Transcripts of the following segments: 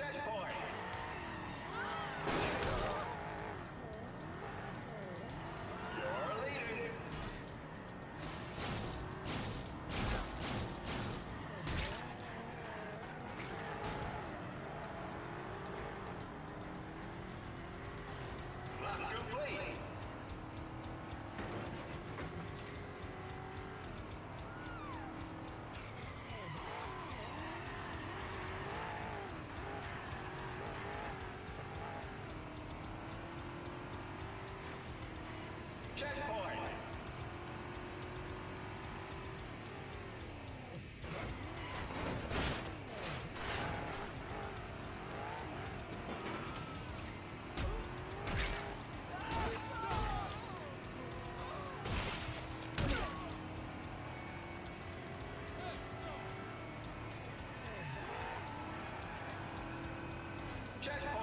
Checkpoint. Checkpoint.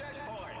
Checkpoint.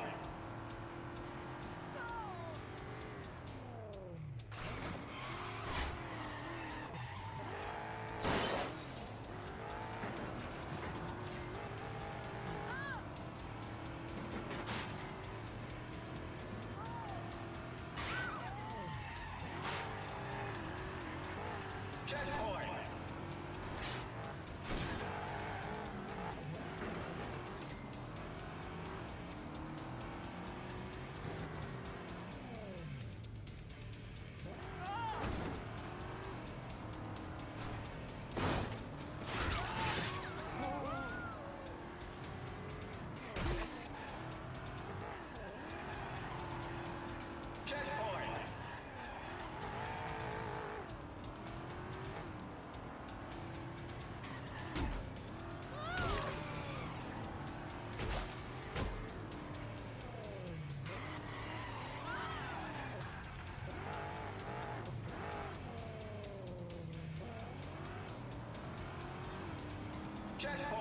Checkpoint.